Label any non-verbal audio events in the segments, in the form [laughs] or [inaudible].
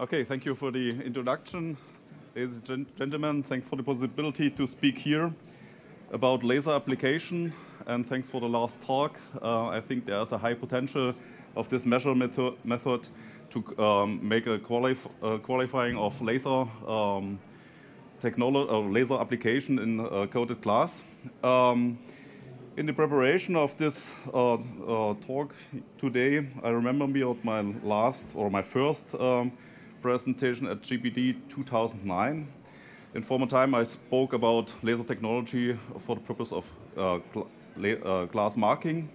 Okay, thank you for the introduction. Ladies and gentlemen, thanks for the possibility to speak here about laser application, and thanks for the last talk. Uh, I think there's a high potential of this measure method, method to um, make a uh, qualifying of laser um, technology, uh, laser application in uh, coated glass. Um, in the preparation of this uh, uh, talk today, I remember me of my last or my first um, presentation at GPD 2009. In former time, I spoke about laser technology for the purpose of uh, uh, glass marking.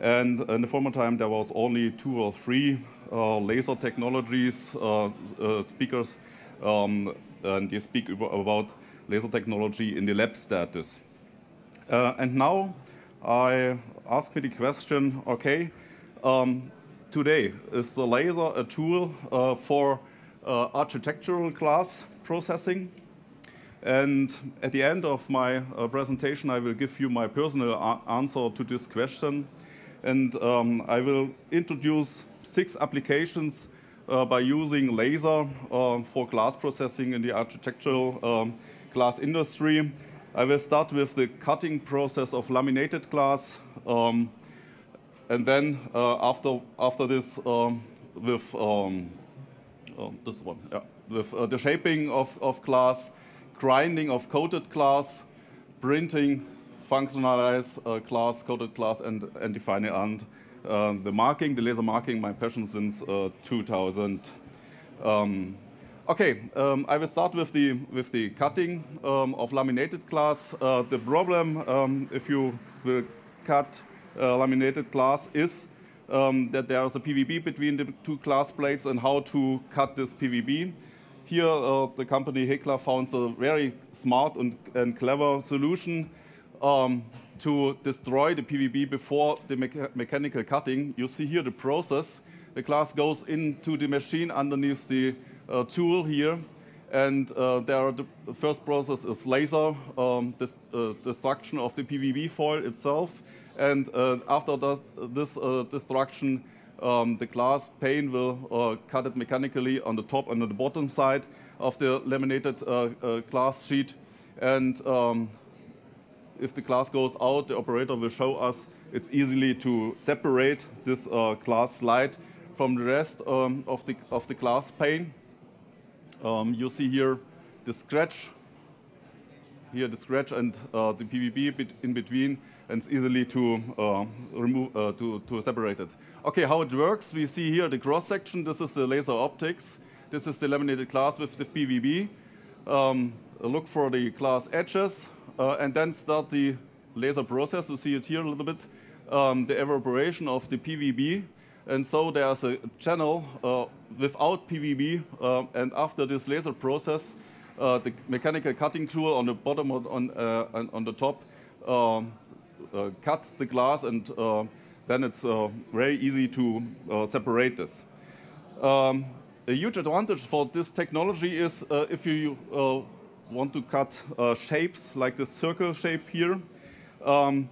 And in the former time, there was only two or three uh, laser technologies uh, uh, speakers, um, and they speak about laser technology in the lab status. Uh, and now I ask me the question, okay, um, today, is the laser a tool for architectural glass processing? And at the end of my uh, presentation, I will give you my personal answer to this question. And um, I will introduce six applications uh, by using laser uh, for glass processing in the architectural um, glass industry. I will start with the cutting process of laminated glass. Um, and then uh, after, after this, um, with um, oh, this one, yeah, with uh, the shaping of, of glass, grinding of coated glass, printing, functionalize uh, glass, coated glass, and, and final end, uh, the marking, the laser marking, my passion since uh, 2000. Um, okay, um, I will start with the, with the cutting um, of laminated glass. Uh, the problem, um, if you will cut uh, laminated glass, is um, that there is a PVB between the two glass plates and how to cut this PVB. Here, uh, the company Hegla found a very smart and, and clever solution um, to destroy the PVB before the mecha mechanical cutting. You see here the process. The glass goes into the machine underneath the uh, tool here. And uh, there are the first process is laser um, uh, destruction of the PVB foil itself. And uh, after this uh, destruction, um, the glass pane will uh, cut it mechanically on the top and on the bottom side of the laminated glass sheet. And um, if the glass goes out, the operator will show us it's easily to separate this uh, glass slide from the rest um, of, the, of the glass pane. Um, you see here the scratch, here the scratch and uh, the PVB in between, and it's easily to uh, remove, uh, to, to separate it. Okay, how it works, we see here the cross section. This is the laser optics. This is the laminated glass with the PVB. Um, look for the glass edges uh, and then start the laser process. You see it here a little bit, um, the evaporation of the PVB. And so there's a channel uh, without PVB. Uh, and after this laser process, uh, the mechanical cutting tool on the bottom on, uh, on the top um, cut the glass and then it's uh, very easy to uh, separate this. Um, a huge advantage for this technology is uh, if you want to cut shapes like the circle shape here, um,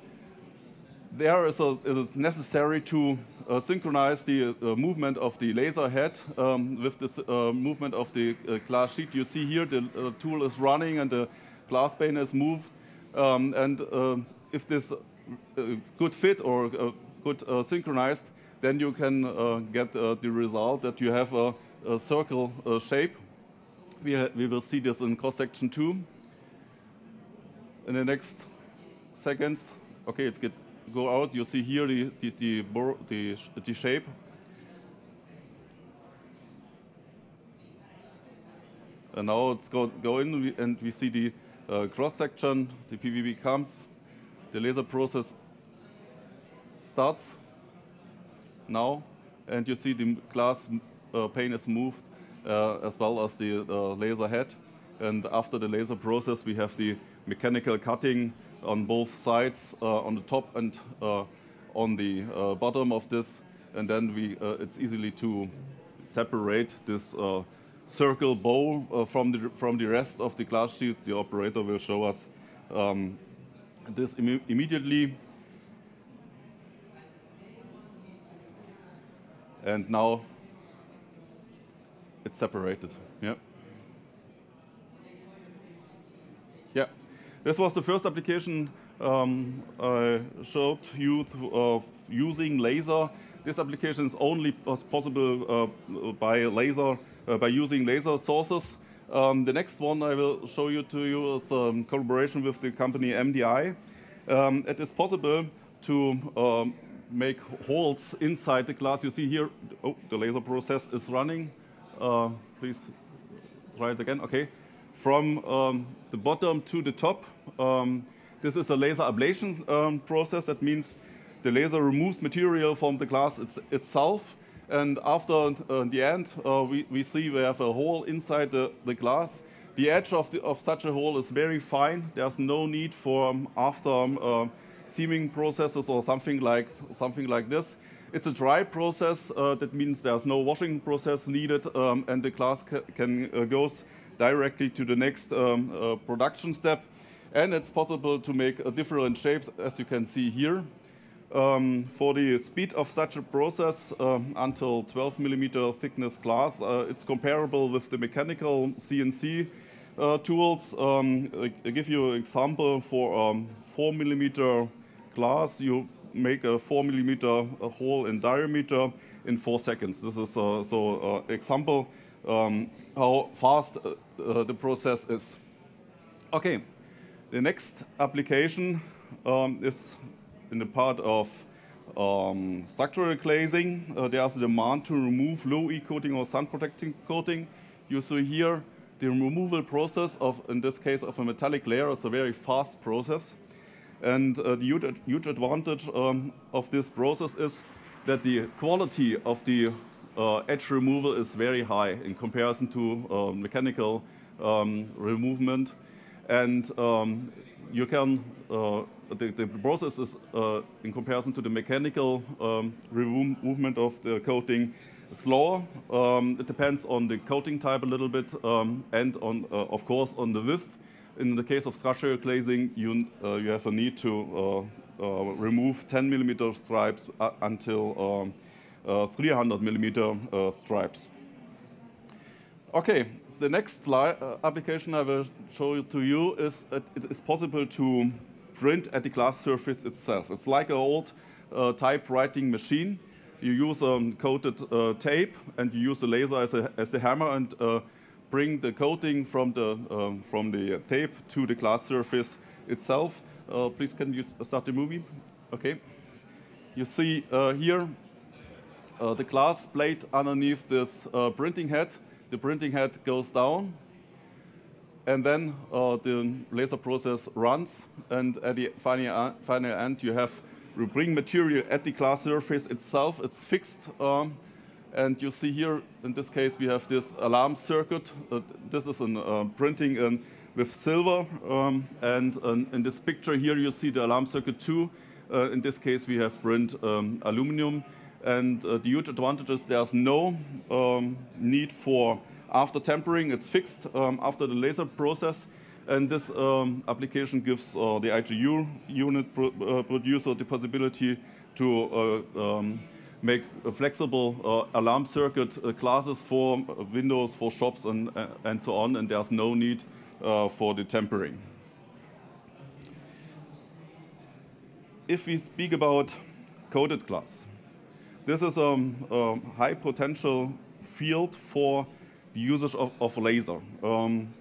there is a, it is necessary to uh, synchronize the uh, movement of the laser head um, with the uh, movement of the glass sheet. You see here the tool is running and the glass pane is moved. Um, and if this good fit or good uh, synchronized, then you can uh, get uh, the result that you have a, a circle shape. We, we will see this in cross section two. In the next seconds, okay, it get go out. You see here the the the, the, the shape. And now it's go, go in and we see the uh, cross section, the PVB comes, the laser process starts now, and you see the glass uh, pane is moved uh, as well as the uh, laser head. And after the laser process, we have the mechanical cutting on both sides, uh, on the top and uh, on the uh, bottom of this. And then we, it's easily to separate this circle bow from, the, from the rest of the glass sheet. The operator will show us um, this Im immediately. And now it's separated. Yeah. Yeah. This was the first application um, I showed you of using laser. This application is only possible uh, by laser, uh, by using laser sources. Um, the next one I will show you to you is um, collaboration with the company MDI. Um, it is possible to um, make holes inside the glass. You see here, oh, the laser process is running. Uh, please try it again. Okay. From um, the bottom to the top, um, this is a laser ablation process. That means the laser removes material from the glass it's, itself. And after uh, the end, uh, we, we see we have a hole inside the, the glass. The edge of, the, of such a hole is very fine. There's no need for um, after um, uh, seaming processes or something like, something like this. It's a dry process. Uh, that means there's no washing process needed, um, and the glass ca can uh, goes directly to the next um, uh, production step. And it's possible to make different shapes, as you can see here. Um, for the speed of such a process uh, until 12 millimeter thickness glass, uh, it's comparable with the mechanical CNC uh, tools. Um, I give you an example for um, 4 millimeter glass. You make a 4 millimeter hole in diameter in 4 seconds. This is uh, so uh, example um, how fast uh, the process is. Okay. The next application um, is in the part of um, structural glazing. Uh, there's a demand to remove low E coating or sun protecting coating. You see here the removal process of, in this case, of a metallic layer is a very fast process. And uh, the huge, huge advantage um, of this process is that the quality of the uh, edge removal is very high in comparison to uh, mechanical um, removal and um, you can, uh, the, the, process is, uh, in comparison to the mechanical um, movement of the coating, slower. Um, it depends on the coating type a little bit um, and on, uh, of course, on the width. In the case of structural glazing, you, uh, you have a need to uh, uh, remove 10 millimeter stripes until um, 300 millimeter stripes. Okay, the next uh, application I will show to you is it is possible to print at the glass surface itself. It's like an old uh, typewriting machine. You use a um, coated uh, tape and you use the laser as a, as the hammer and uh, bring the coating from the, um, from the tape to the glass surface itself. Uh, please, can you start the movie? Okay. You see uh, here the glass plate underneath this printing head the printing head goes down, and then uh, the laser process runs, and at the final, final end, you have you bring material at the glass surface itself. It's fixed, um, and you see here, in this case, we have this alarm circuit. Uh, this is a uh, printing in, with silver, um, and in this picture here, you see the alarm circuit too. Uh, in this case, we have print um, aluminum. And uh, the huge advantage is there's no um, need for after tempering. It's fixed um, after the laser process. And this um, application gives uh, the IGU unit pro uh, producer the possibility to uh, um, make flexible uh, alarm circuit uh, classes for windows, for shops, and, and so on. And there's no need for the tempering. If we speak about coated glass, this is a um, high potential field for the usage of, of laser. Um,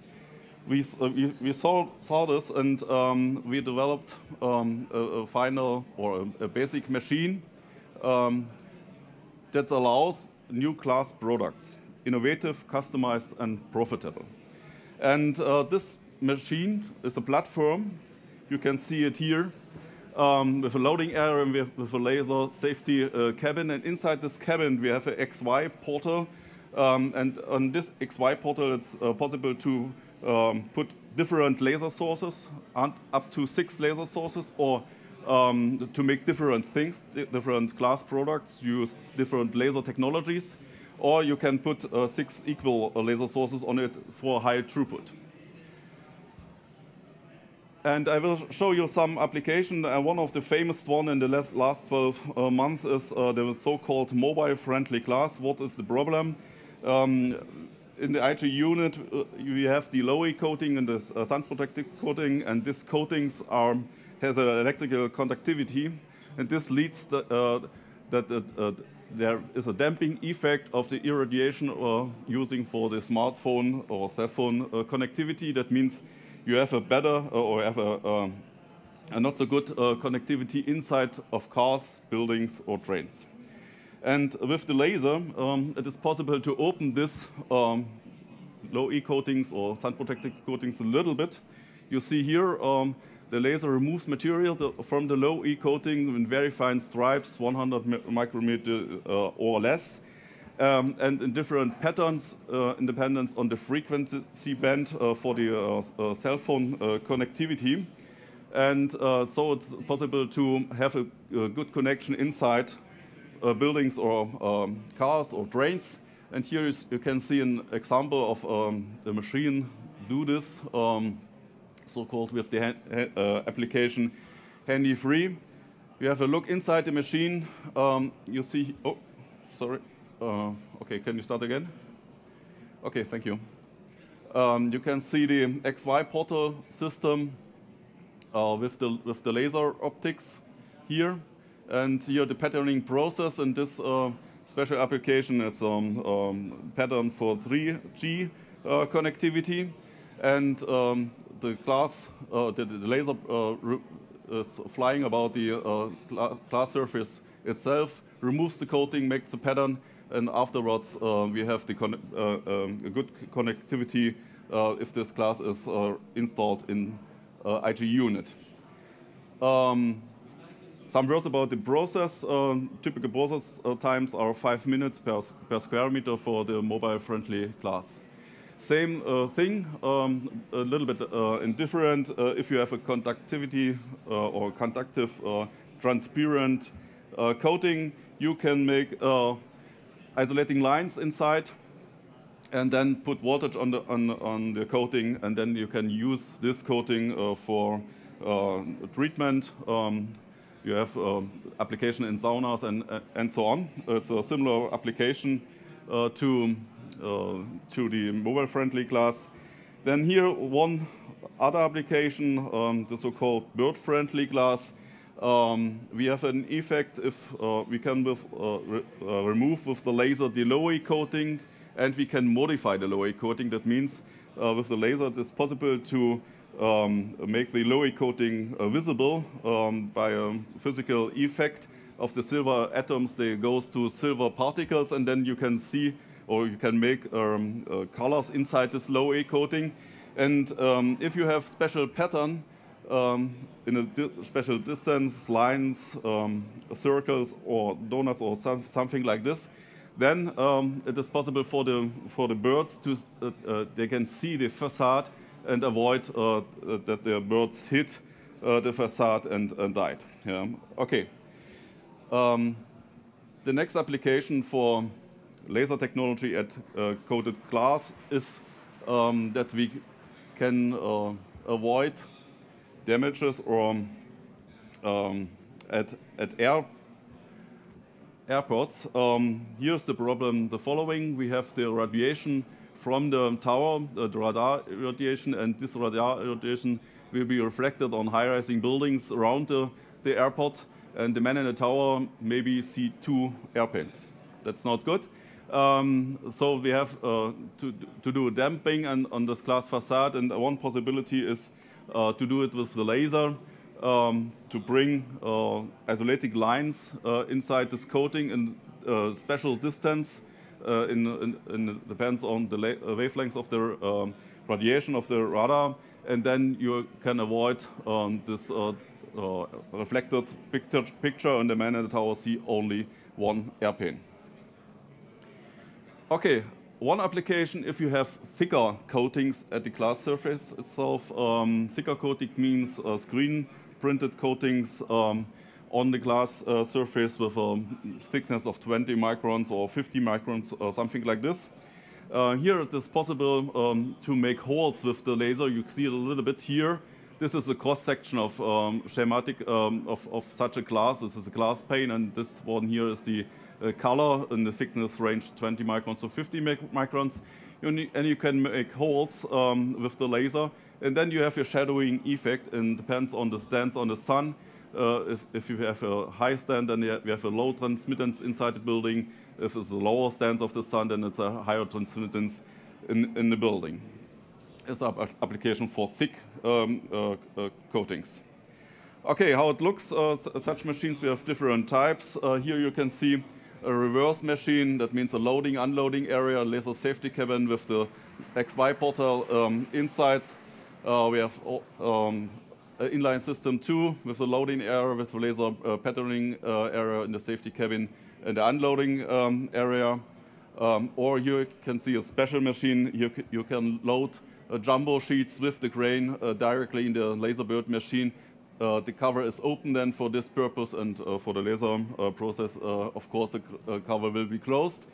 we, uh, we, we, saw, saw this and um, we developed um, a, a, final or a, a basic machine um, that allows new class products, innovative, customized, and profitable. And uh, this machine is a platform. You can see it here um, with a loading area and with, with a laser safety uh, cabin. And inside this cabin, we have an XY portal. Um, and on this XY portal, it's uh, possible to um, put different laser sources, up to six laser sources, or um, to make different things, different glass products, use different laser technologies, or you can put uh, six equal uh, laser sources on it for high throughput. And I will show you some application. Uh, one of the famous one in the last 12 uh, months is uh, the so-called mobile-friendly glass. What is the problem? Um, in the IG unit, uh, we have the low E coating and the uh, sun protected coating, and these coatings are, has an electrical conductivity, and this leads the, uh, that uh, there is a damping effect of the irradiation uh, using for the smartphone or cell phone uh, connectivity. That means you have a better or have a, a not so good connectivity inside of cars, buildings, or trains. And with the laser, um, it is possible to open this um, low E coatings or sun protected coatings a little bit. You see here um, the laser removes material from the low E coating in very fine stripes, 100 micrometer uh, or less, um, and in different patterns, uh, independent on the frequency band uh, for the uh, uh, cell phone uh, connectivity. And so it's possible to have a, a good connection inside uh, buildings or um, cars or trains. And here is, you can see an example of um, the machine do this, um, so-called with the uh, application handy free. You have a look inside the machine. Um, you see, oh, sorry. Uh, okay, can you start again? Okay, thank you. Um, you can see the XY portal system uh, with, the, with the laser optics here. And here the patterning process in this uh, special application, it's a um, um, pattern for 3G uh, connectivity. And um, the glass, uh, the, the, laser uh, is flying about the uh, glass surface itself, removes the coating, makes the pattern, and afterwards uh, we have the um, a good connectivity if this glass is installed in IG unit. Um, some words about the process. Uh, typical process uh, times are five minutes per, per square meter for the mobile-friendly class. Same uh, thing, um, a little bit uh, indifferent. Uh, if you have a conductivity uh, or conductive transparent coating, you can make isolating lines inside and then put voltage on the, on, on the coating, and then you can use this coating for treatment. Um, you have um, application in saunas and, uh, and so on. It's a similar application uh, to, uh, to the mobile-friendly class. Then here, one other application, um, the so-called bird-friendly glass. Um, we have an effect if uh, we can with, uh, re uh, remove with the laser the low E coating and we can modify the low E coating. That means with the laser it is possible to um, make the low E coating uh, visible um, by a physical effect of the silver atoms. They goes to silver particles, and then you can see or you can make um, uh, colors inside this low coating. And um, if you have special pattern um, in a di special distance, lines, um, circles, or donuts, or some, something like this, then it is possible for the for the birds to uh, uh, they can see the facade and avoid uh, that the birds hit uh, the facade and, and died. Yeah. Okay. Um, the next application for laser technology at uh, coated glass is um, that we can avoid damages or um, at, at air, airports. Um, here's the problem the following. We have the radiation from the tower, the radar radiation, and this radar radiation will be reflected on high-rising buildings around the, the airport, and the man in the tower maybe see two airplanes. That's not good. Um, so we have uh, to, to do damping and, on this glass facade, and one possibility is uh, to do it with the laser, um, to bring uh, isolating lines uh, inside this coating in uh, special distance uh, in, in, in, depends on the uh, wavelengths of the um, radiation of the radar, and then you can avoid um, this uh, reflected picture, picture, and the man in the tower see only one airplane. Okay, one application, if you have thicker coatings at the glass surface itself, um, thicker coating means uh, screen printed coatings um, on the glass uh, surface with a thickness of 20 microns or 50 microns or something like this. Uh, here it is possible um, to make holes with the laser. You see it a little bit here. This is a cross section of um, schematic um, of, of, such a glass. This is a glass pane, and this one here is the uh, color in the thickness range 20 microns to 50 microns. and you can make holes um, with the laser. And then you have your shadowing effect, and depends on the stance on the sun. Uh, if, if, you have a high stand, then you have a low transmittance inside the building. If it's a lower stand of the sun, then it's a higher transmittance in, in the building. It's an application for thick um, uh, uh, coatings. Okay, how it looks, such machines, we have different types. Here you can see a reverse machine, that means a loading, unloading area, laser safety cabin with the XY portal um, inside. Uh, we have um, inline system 2 with the loading area, with the laser uh, patterning uh, area in the safety cabin and the unloading um, area. Um, or you can see a special machine. You, you can load uh, jumbo sheets with the uh, directly in the LaserBird machine. Uh, the cover is open then for this purpose and uh, for the laser process, of course, the cover will be closed.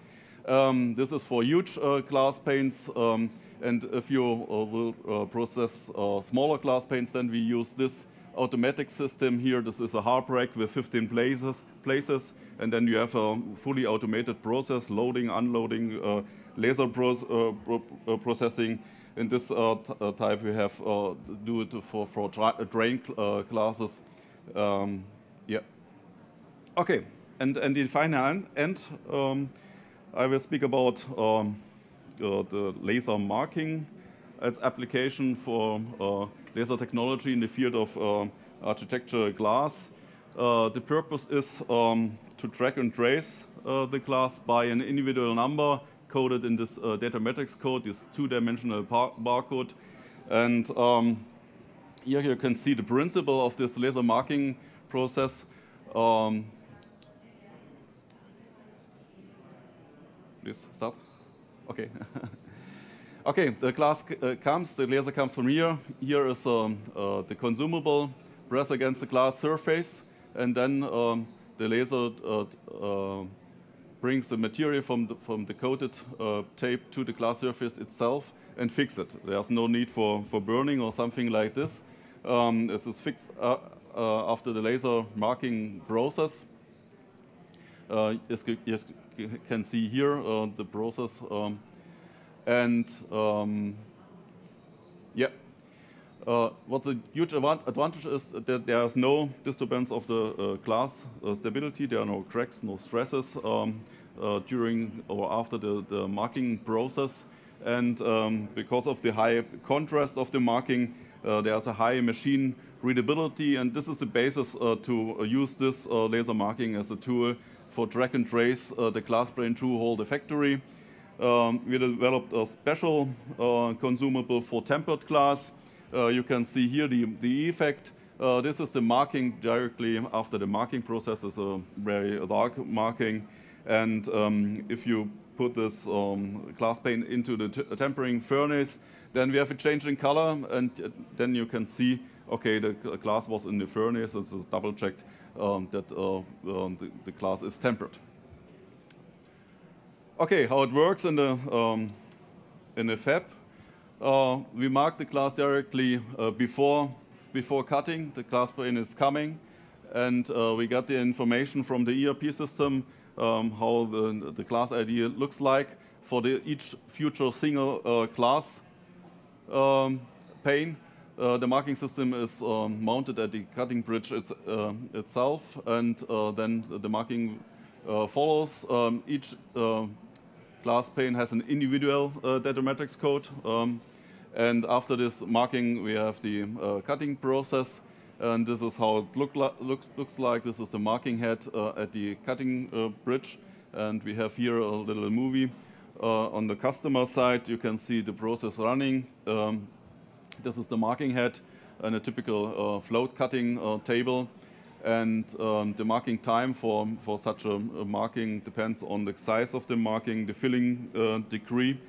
Um, this is for huge glass panes. Um, and if you uh, will uh, process uh, smaller glass panes, then we use this automatic system here. This is a hard rack with 15 places, places, and then you have a fully automated process, loading, unloading, uh, laser uh, uh, processing. In this type, we have do it for, for drain classes. Um, yeah. Okay, and, and in final end, um, I will speak about um, uh, the laser marking as application for uh, laser technology in the field of uh, architectural glass. the purpose is um, to track and trace the glass by an individual number coded in this uh, data matrix code, this two-dimensional barcode. And um, here you can see the principle of this laser marking process. Um, please start. Okay. [laughs] okay, the glass uh, comes, the laser comes from here. Here is um, uh, the consumable, press against the glass surface, and then um, the laser uh, uh brings the material from the, from the coated uh, tape to the glass surface itself and fix it. There's no need for, for burning or something like this. Um, it is fixed uh, after the laser marking process. Uh, can see here, uh, the process. Um, and um, yeah, uh, what the huge advantage is that there is no disturbance of the uh, glass uh, stability. There are no cracks, no stresses um, uh, during or after the, the marking process. And um, because of the high contrast of the marking, uh, there's a high machine readability. And this is the basis to use this laser marking as a tool for track and trace uh, the glass plane through whole the factory. Um, we developed a special uh, consumable for tempered glass. Uh, you can see here the, the effect. This is the marking directly after the marking process. It's a very dark marking. And um, if you put this um, glass pane into the tempering furnace, then we have a change in color, and then you can see, okay, the glass was in the furnace, is double checked, um, that uh, um, the, the, glass is tempered. Okay, how it works in the, um, in the fab. Uh, we mark the glass directly uh, before, before cutting. The glass plane is coming. And we got the information from the ERP system um, how the, the glass ID looks like for the, each future single uh, glass um, pane. Uh, the marking system is um, mounted at the cutting bridge it's, uh, itself, and uh, then the marking uh, follows. Um, each uh, glass pane has an individual data matrix code, um, and after this marking, we have the cutting process, and this is how it look li look, looks like. This is the marking head at the cutting bridge, and we have here a little movie. on the customer side, you can see the process running. Um, this is the marking head and a typical uh, float cutting uh, table. And um, the marking time for, for such a, a, marking depends on the size of the marking, the filling uh, degree,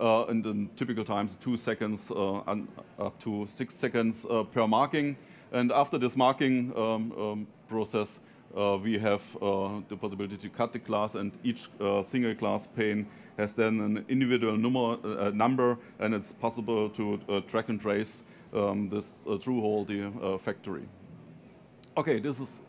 uh, and in typical times two seconds uh, up to six seconds uh, per marking. And after this marking um, um, process, uh, we have uh, the possibility to cut the glass, and each uh, single glass pane has then an individual number, number and it's possible to track and trace um, this through whole the factory. Okay, this is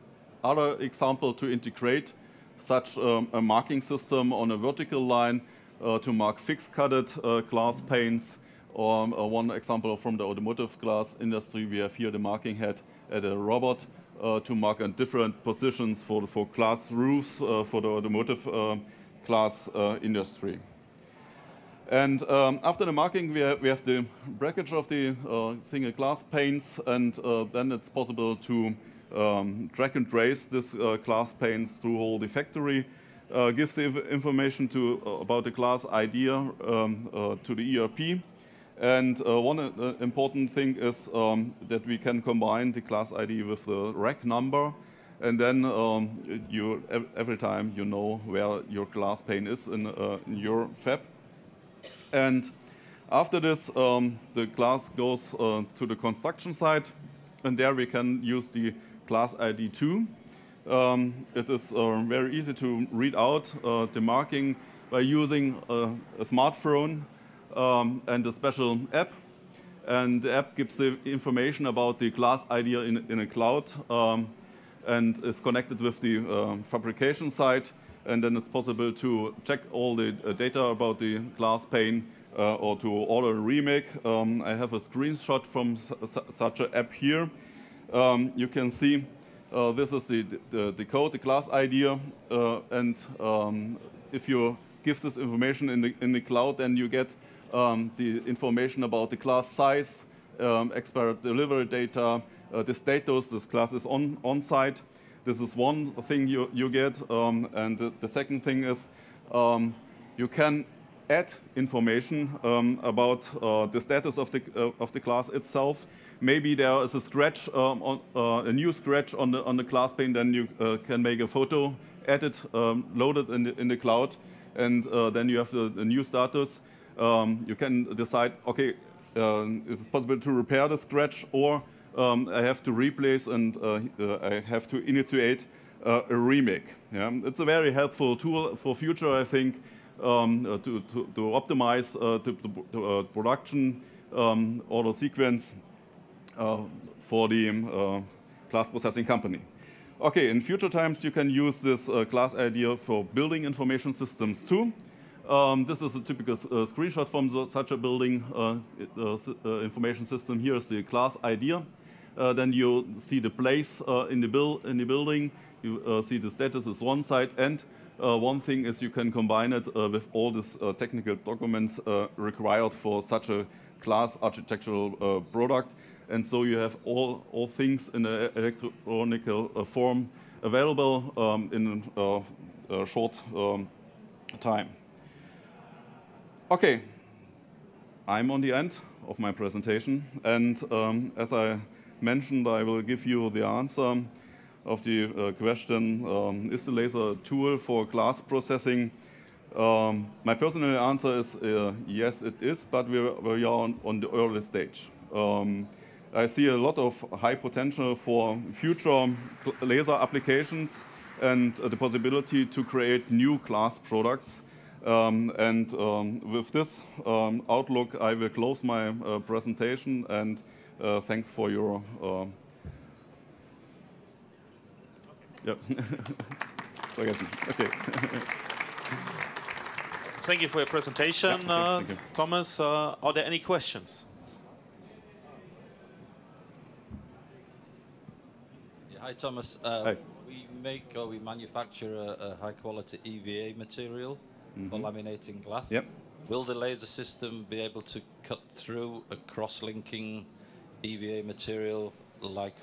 other example to integrate such um, a marking system on a vertical line. uh, to mark fixed-cutted uh, glass panes. Or um, one example from the automotive glass industry, we have here the marking head at a robot to mark on different positions for, for glass roofs for the automotive glass industry. And um, after the marking, we have, we have, the breakage of the uh, single glass panes, and uh, then it's possible to um, track and trace this uh, glass panes through all the factory uh, gives the information to, uh, about the class idea um, uh, to the ERP. And one important thing is um, that we can combine the class ID with the rack number. And then um, you every time you know where your glass pane is in, uh, in your fab. And after this, um, the glass goes uh, to the construction site, and there we can use the class ID 2 um, it is uh, very easy to read out uh, the marking by using uh, a smartphone um, and a special app. And the app gives the information about the glass idea in, in a cloud um, and is connected with the uh, fabrication site. And then it's possible to check all the uh, data about the glass pane uh, or to order a remake. Um, I have a screenshot from such an app here. Um, you can see uh, this is the, the, the, code, the class idea, uh, and um, if you give this information in the, in the cloud, then you get um, the information about the class size, um, expert delivery data, uh, the status, this class is on, on site. This is one thing you, you get, um, and the, the, second thing is um, you can add information um, about uh, the status of the, uh, of the class itself maybe there is a scratch, um, on, uh, a new scratch on the, on the class pane, then you uh, can make a photo, edit, load it in the, in the cloud, and uh, then you have the, the new status. Um, you can decide, okay, uh, is it possible to repair the scratch, or um, I have to replace and uh, uh, I have to initiate a remake. Yeah? It's a very helpful tool for future, I think, um, to, to, to, optimize the, the production um, order sequence uh, for the um, class processing company. Okay, in future times, you can use this uh, class idea for building information systems too. Um, this is a typical uh, screenshot from the, such a building uh, uh, information system. Here is the class idea. Uh, then you see the place in, the in the building. You see the status is one side. And one thing is you can combine it with all these technical documents required for such a class architectural product and so you have all, all things in an electronic uh, form available um, in a, a short um, time. Okay, I'm on the end of my presentation, and um, as I mentioned, I will give you the answer of the uh, question, um, is the laser a tool for glass processing? Um, my personal answer is uh, yes, it is, but we are, on, on, the early stage. Um, I see a lot of high potential for future laser applications and uh, the possibility to create new glass products. Um, and um, with this um, outlook, I will close my uh, presentation and uh, thanks for your. Uh, yeah. okay. [laughs] [laughs] Thank you for your presentation, yeah, thank you. Thomas. Uh, are there any questions? Hi, Thomas. Uh, Hi. We make or we manufacture a, a high quality EVA material mm -hmm. for laminating glass. Yep. Will the laser system be able to cut through a cross-linking EVA material like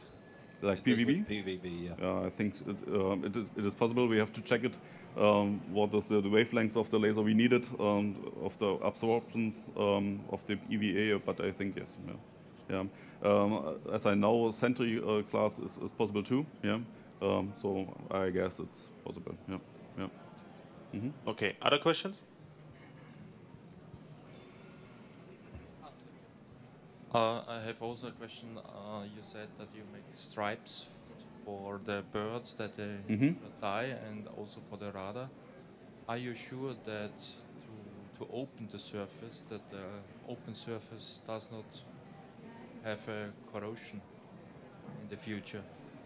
like PVB? PVB, yeah. Uh, I think it, um, it, is, it, is, possible. We have to check it. Um, what is the, the wavelengths of the laser we needed, um, of the absorptions um, of the EVA, but I think yes. Yeah. Yeah. Um, as I know, Sentry uh, class is, is, possible too. Yeah. Um, so I guess it's possible. Yeah. Yeah. Mm -hmm. Okay. Other questions? Uh, I have also a question. Uh, you said that you make stripes for the birds that they mm -hmm. die, and also for the radar. Are you sure that to to open the surface, that the open surface does not have a corrosion in the future?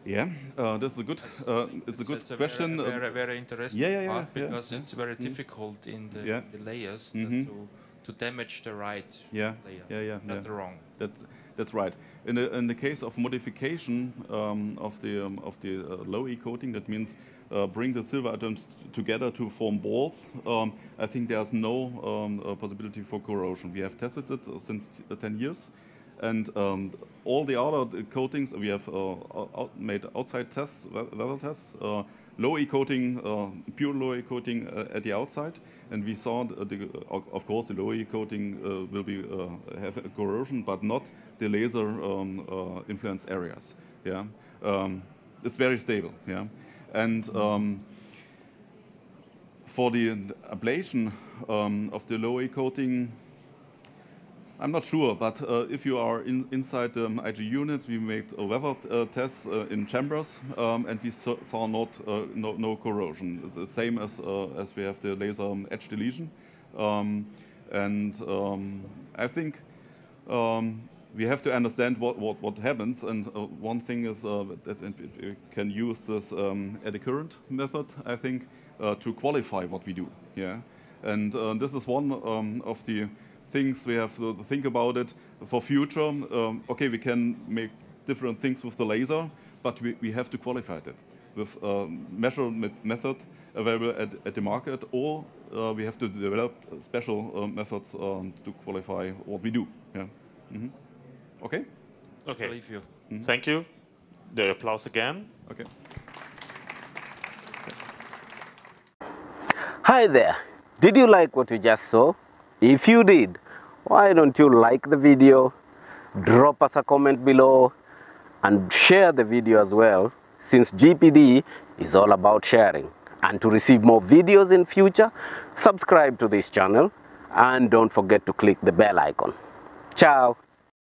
Yeah, uh, that's a good. Uh, it's a good it's a question. Very, very, very interesting yeah, yeah, yeah, part because yeah. it's very Mm. difficult in the, Yeah. the layers Mhm. to to damage the right Yeah, layer, yeah, yeah, not yeah. the wrong. That's that's right. In the in the case of modification um, of the um, of the uh, low E coating, that means uh, bring the silver atoms together to form balls. Um, I think there's no um, uh, possibility for corrosion. We have tested it uh, since t- uh, 10 years, and um, all the other coatings we have uh, out made outside tests, weather tests. Uh, low E coating, uh, pure low E coating at the outside, and we saw the, of course the low E coating will be have a corrosion, but not the laser um, influence areas. Yeah, um, it's very stable. Yeah, and um, for the ablation um, of the low E coating. I'm not sure, but uh, if you are in, inside the um, IG units, we made a weather uh, tests uh, in chambers, um, and we saw, not uh, no, no corrosion. It's the same as uh, as we have the laser um, edge deletion, um, and um, I think um, we have to understand what, what, what happens. And uh, one thing is uh, that we can use this um, eddy current method, I think, uh, to qualify what we do. Yeah, and uh, this is one of the things we have to think about it for future. Um, okay, we can make different things with the laser, but we, we have to qualify it with a measurement method available at, at the market, or uh, we have to develop special uh, methods um, to qualify what we do. Yeah. Mhm. Okay. Okay. Believe you. Thank you. The applause again. Okay. Hi there. Did you like what you just saw? If you did, why don't you like the video, drop us a comment below, and share the video as well, since GPD is all about sharing. And to receive more videos in future, subscribe to this channel and don't forget to click the bell icon. Ciao.